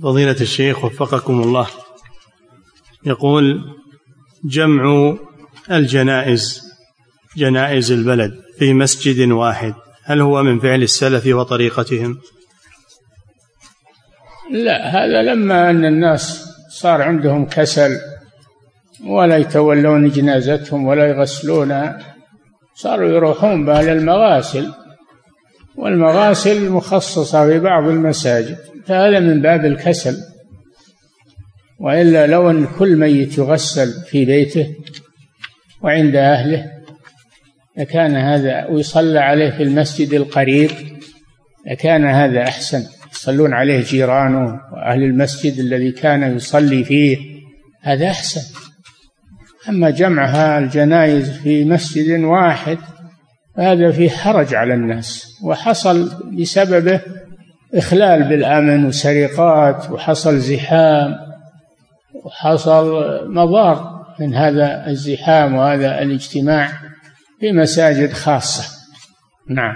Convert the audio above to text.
فضيلة الشيخ وفقكم الله. يقول جمع الجنائز جنائز البلد في مسجد واحد هل هو من فعل السلف وطريقتهم؟ لا هذا لما أن الناس صار عندهم كسل ولا يتولون جنازتهم ولا يغسلونها صاروا يروحون بها للمغاسل والمغاسل مخصصة في بعض المساجد فهذا من باب الكسل. وإلا لو أن كل ميت يغسل في بيته وعند أهله لكان هذا ويصلى عليه في المسجد القريب لكان هذا أحسن. يصلون عليه جيرانه وأهل المسجد الذي كان يصلي فيه هذا أحسن. أما جمعها الجنائز في مسجد واحد هذا فيه حرج على الناس وحصل بسببه إخلال بالأمن وسرقات وحصل زحام وحصل مضار من هذا الزحام وهذا الاجتماع في مساجد خاصة. نعم.